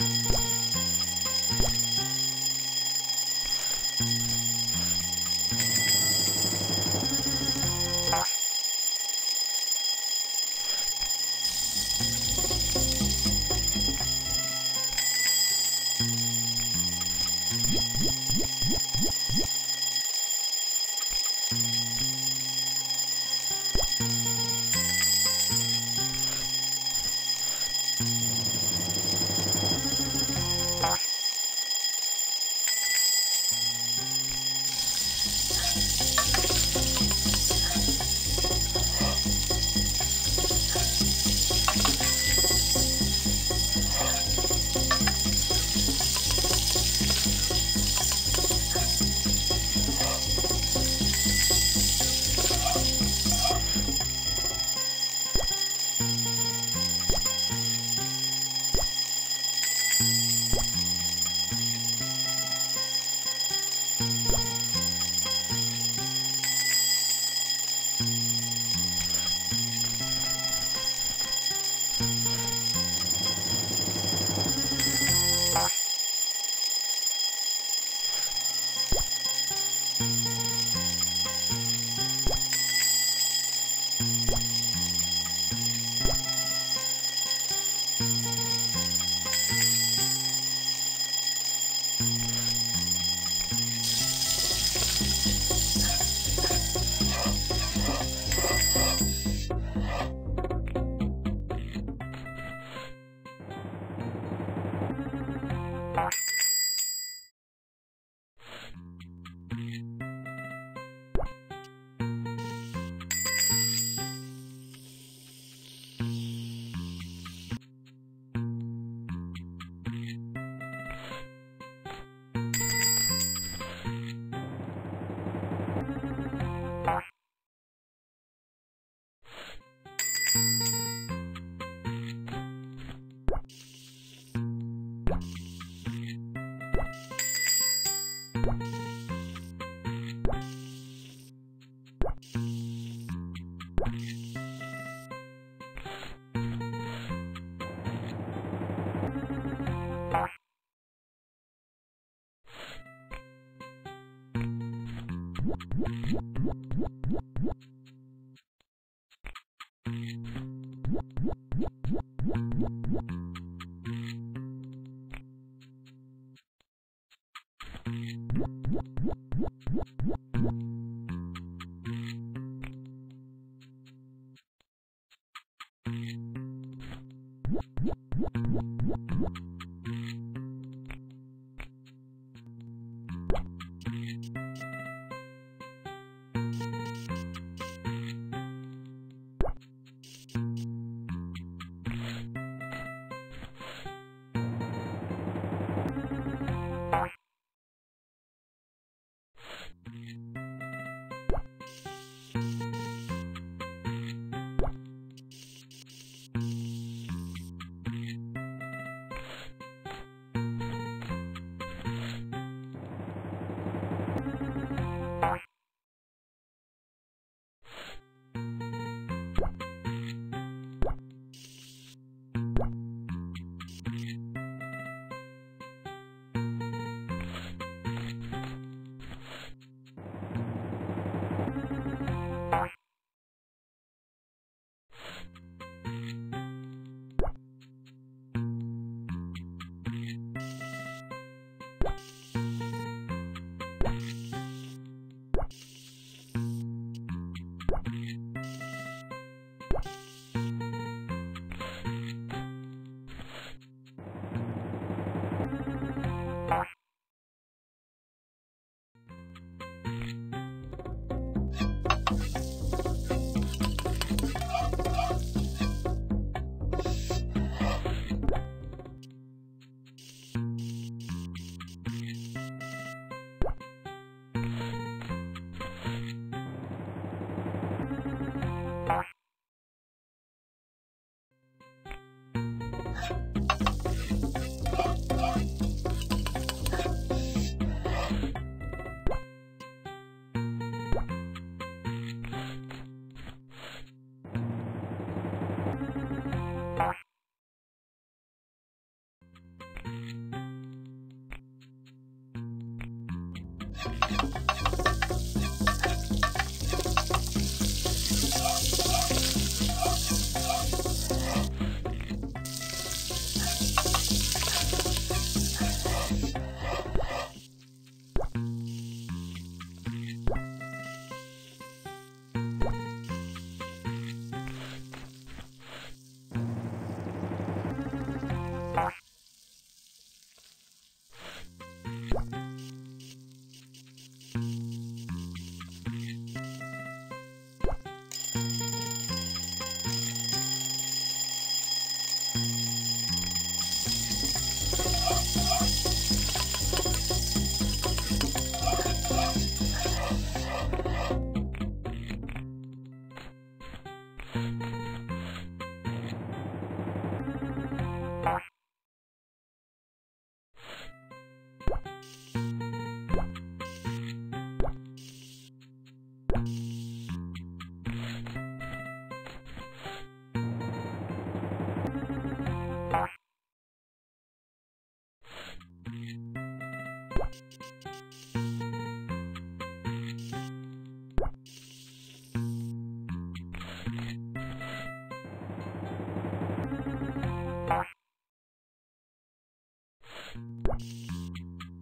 Música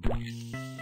Bye.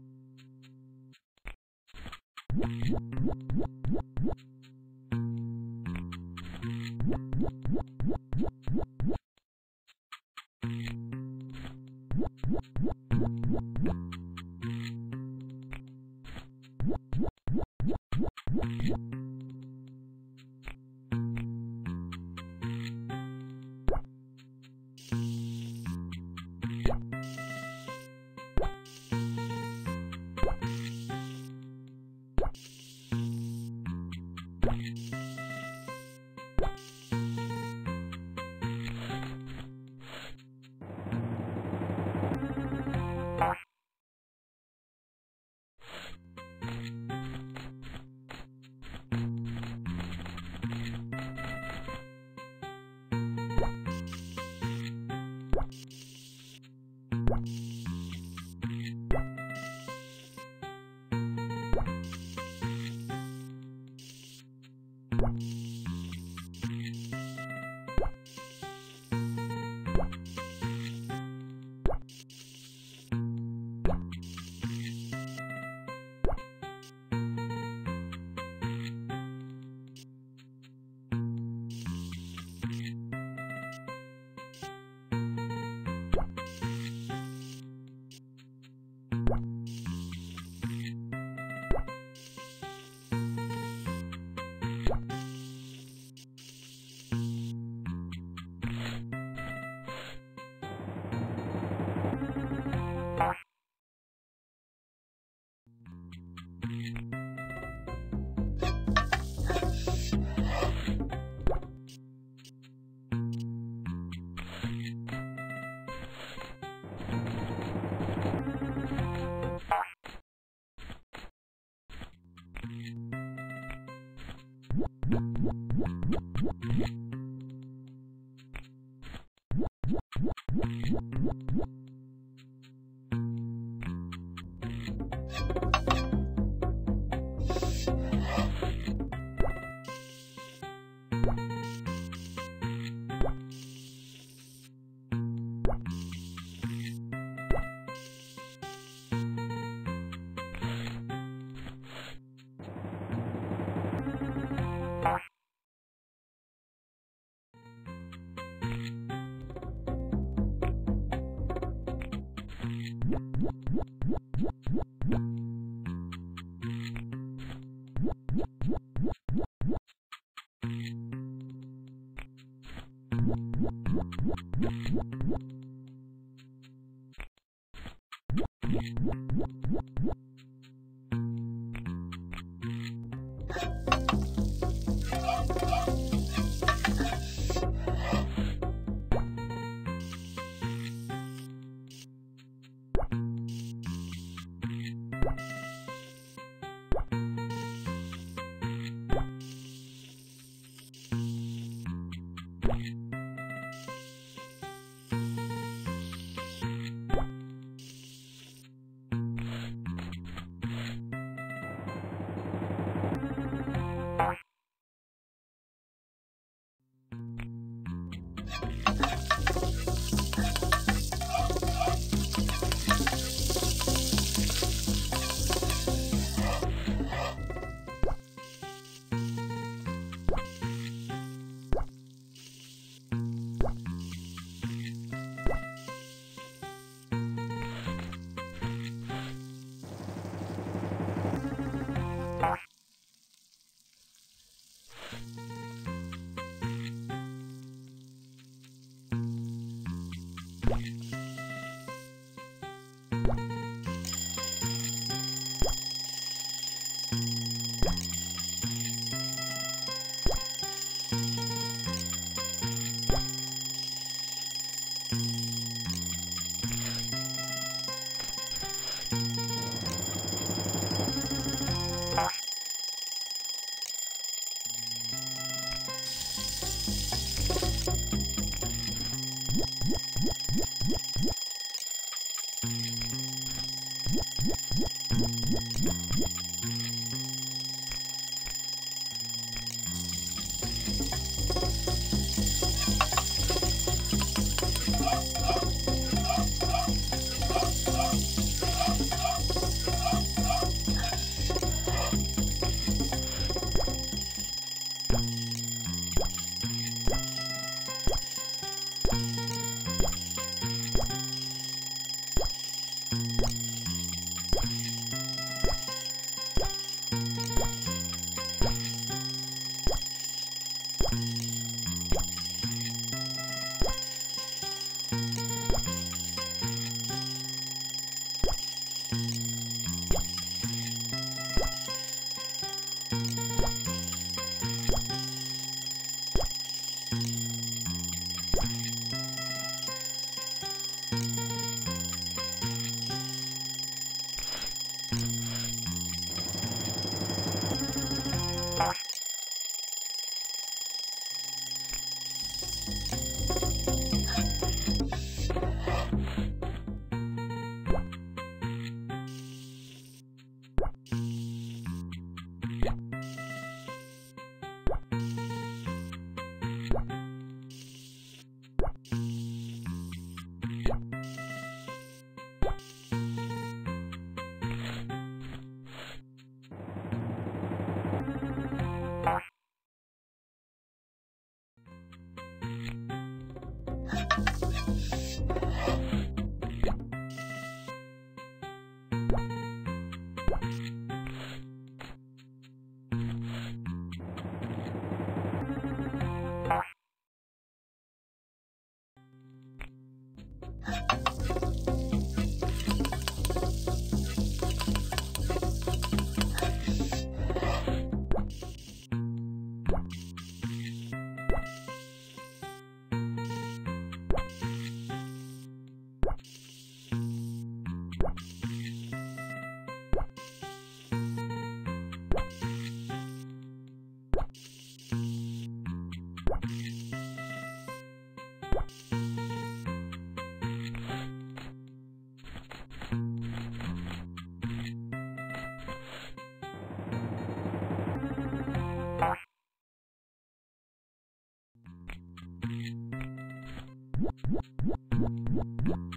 What?